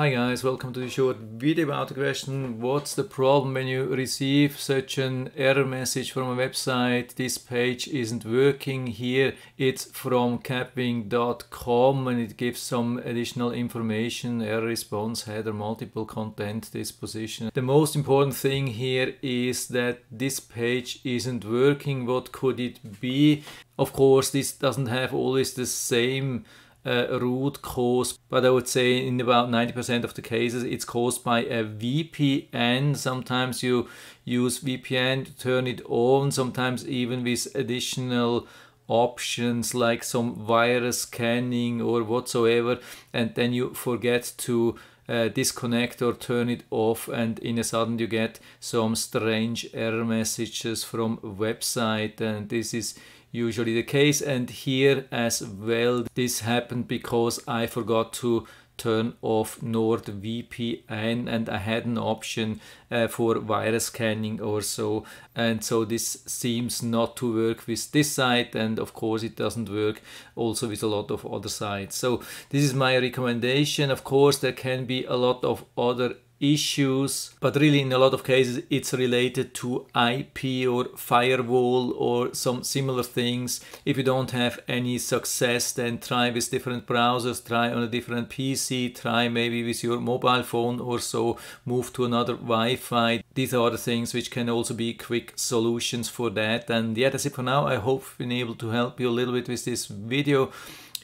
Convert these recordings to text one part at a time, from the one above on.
Hi guys, welcome to the short video about the question what's the problem when you receive such an error message from a website? This page isn't working here. It's from kapwing.com and it gives some additional information error response header multiple content disposition. The most important thing here is that this page isn't working. What could it be? Of course this doesn't have always the same uh, root cause, but I would say in about 90% of the cases it's caused by a VPN. Sometimes you use VPN to turn it on, sometimes even with additional options like some virus scanning or whatsoever, and then you forget to uh, disconnect or turn it off and in a sudden you get some strange error messages from website and this is usually the case. And here as well this happened because I forgot to turn off NordVPN and I had an option uh, for virus scanning or so and so this seems not to work with this site and of course it doesn't work also with a lot of other sites. So this is my recommendation. Of course there can be a lot of other issues, but really in a lot of cases it's related to IP or firewall or some similar things. If you don't have any success, then try with different browsers, try on a different PC, try maybe with your mobile phone or so, move to another Wi-Fi. These are the things which can also be quick solutions for that. And yeah, that's it for now. I hope I've been able to help you a little bit with this video.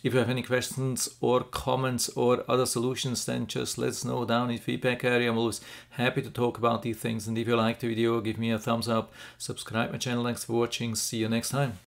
If you have any questions or comments or other solutions, then just let us know down in the feedback area. I'm always happy to talk about these things. And if you liked the video, give me a thumbs up, subscribe my channel. Thanks for watching. See you next time.